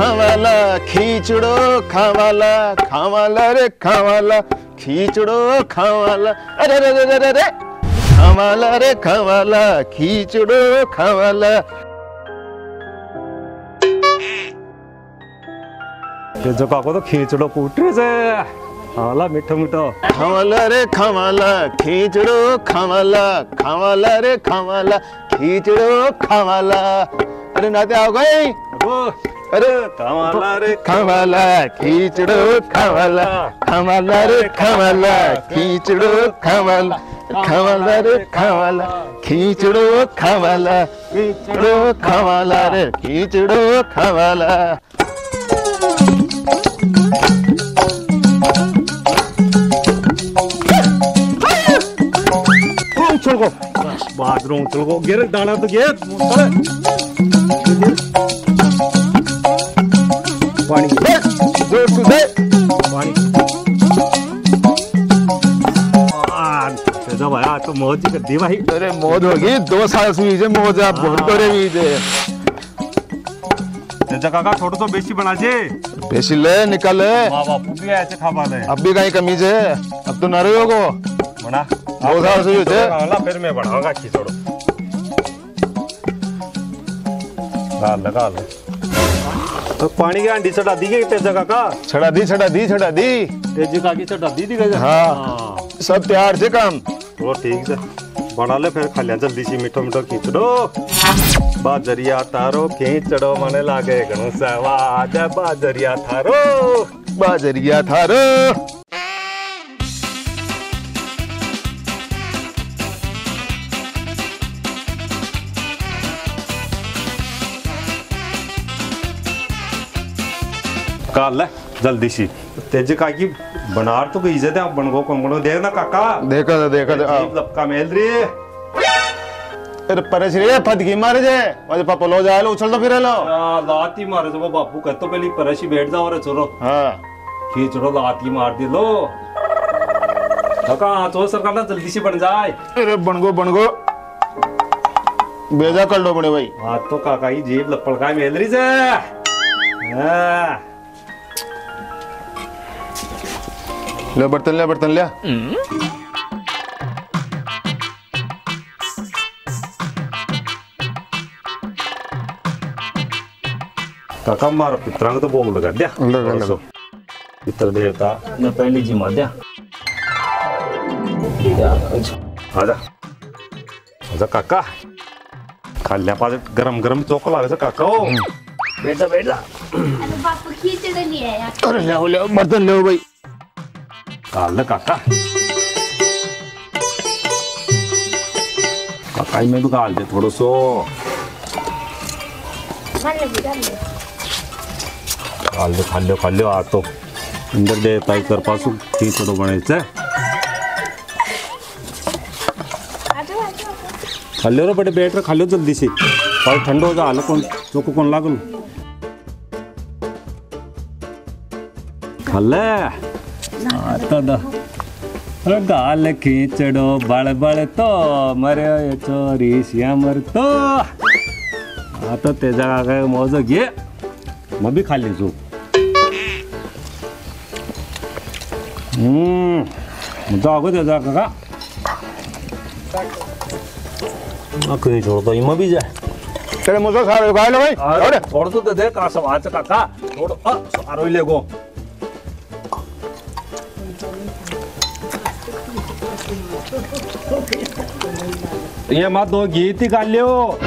खावाला खींचड़ो खावाला खावाला रे खावाला खींचड़ो खावाला. अरे रे रे रे रे खावाला रे खावाला खींचड़ो खावाला. त्याचं काको तो खिचडो कुठेच आला मिठ मिठ. खावाला रे खावाला खींचड़ो खावाला खावाला रे खावाला खींचड़ो खावाला. अरे नाते आओ गए? अरे कामाला रे। खावाला खींचड़ो खावाला खावाला रे खावाला खींचड़ो खावाला खावाला रे खावाला खींचड़ो खावाला खींचड़ो खावाला रे खींचड़ो खावाला उचल गो। बाजरो उचल गो। गिर दाना तो गे पाणी दे, ज़ोर से। दे तो भाई। अरे मौज होगी दो साल से मौज आप बहुत करे त्याचा काका थोडस बेशी बनाचे पेशी ले निकाले भी यायचे खापाले अब भी कहीं कमी है अब तो न रहे हो बना। दो साल से खाला फिर मैं बढ़ाऊँगा खिचड़ो गाल लगा ले। तो पाणी की हांडी चढा दी के त्याचा काका? छड़ा दी छड़ा दी छड़ा दी। तेज़ी काकी चढा दी दी का हाँ। सब तैयार से काम? तो ठीक है। बना ले फिर खा लिया जल्दी सी मिठो मिठो खींचड़ो बाजरिया तारो खींचड़ो मने लागे गणु सहवा आजा बाजरिया थारो। बाजरिया थारो। काल ले जल्दी सी। त्याची काकी बनार तो गई जे बनगो कोण कोण देख ना काका। देखा था देखा जीभ लपका मेल रे अरे परेश रे फदकी मारे जे। माझे पापा लो जाए लो उछल तो फिर लो। लाती मारे जो बापू कहतो पहली परशी बैठ जाओ रे छोरो हाँ। खींचड़ो लाती मार दे लो। काका तो सरकार ना जल्दी से बन जाए। अरे बनगो बनगो। बेजा कर लो बड़े भाई। हाँ तो काका ही जेब लपड़का मेल रही से हाँ। ले बर्तन ले बर्तन ले। काका मार पित्रांग तो बोंग लगा द्या। लगा, लगा. पित्र देवता न पहिली जी मध्या आजा आजा काका। खाल्ल्या पाच गरम गरम काका बेटा बेटा अरे बापू खींचड़ लिया यार. अरे ले ले बर्तन ले भाई। काल काका काका में भी काल दे थोडं सो खाल्ले खाल्ले खाल्ले आतो अंदर देवता कर पासून ती थोडं बनायचं रे बटे खाल्ले जल्दी से और ठंड हो जा आलं कोण चोको कोण लागल खाल्ले दा गाल खींचड़ो बळ बळ तो मरे चोरी श्यामर तो आता त्याच्या काय मोज घे मग बी खाल्ली तू हम्म जागो त्याचा काका कहीं छोड़ता इमा भी जाए। तेरे मुझे सारे उगाए लो भाई अरे थोड़ा तो दे का समाज काका थोड़ा अ सारो ही ले ये मत दो, गीत ही काढले हो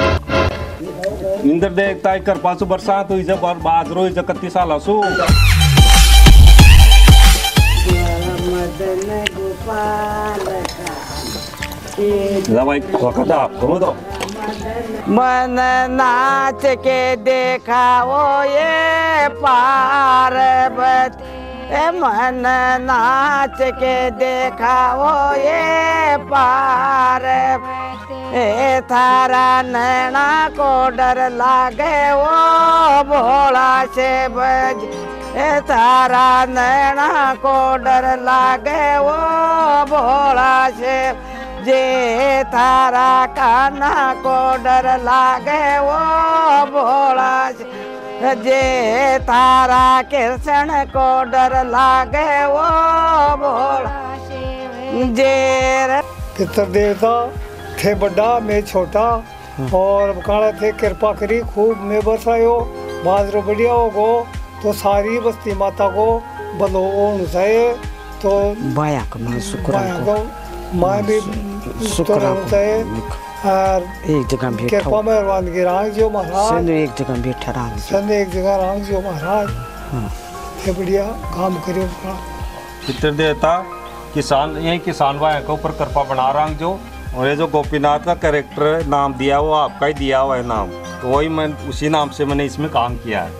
इंदर देखता कर पाचू बरसात होई, जब बाजरो होई कत्ती साल दो। मन नाच के देखा देखाओ ये पार्वती। मन नाच के देखाओ ये पार ए थारा नैना को डर लागे वो भोला से बज ए थारा नैना को डर लागे वो भोला से जे थारा काना को डर लागे वो भोला से जे तारा कृष्ण को डर लागे वो भोला जे पितर देवता थे बड़ा मैं छोटा और काला थे कृपा करी खूब मैं बसायो। बाजरो बढ़िया होगो तो सारी बस्ती माता को बलो होना चाहिए तो बाया को मैं शुक्र माया को माँ भी शुक्र तो रहना चाहिए और एक जगह बैठा कृपा मेहरबान की रांग जो महाराज। सिंधु एक जगह बैठा रहा सन एक जगह रांग जो महाराज ये बढ़िया काम करियो। पितर देवता किसान यही किसान भाई के ऊपर कृपा बना रहा हूँ जो। और ये जो गोपीनाथ का कैरेक्टर नाम दिया वो आपका ही दिया हुआ है नाम। तो वही मैं उसी नाम से मैंने इसमें काम किया है।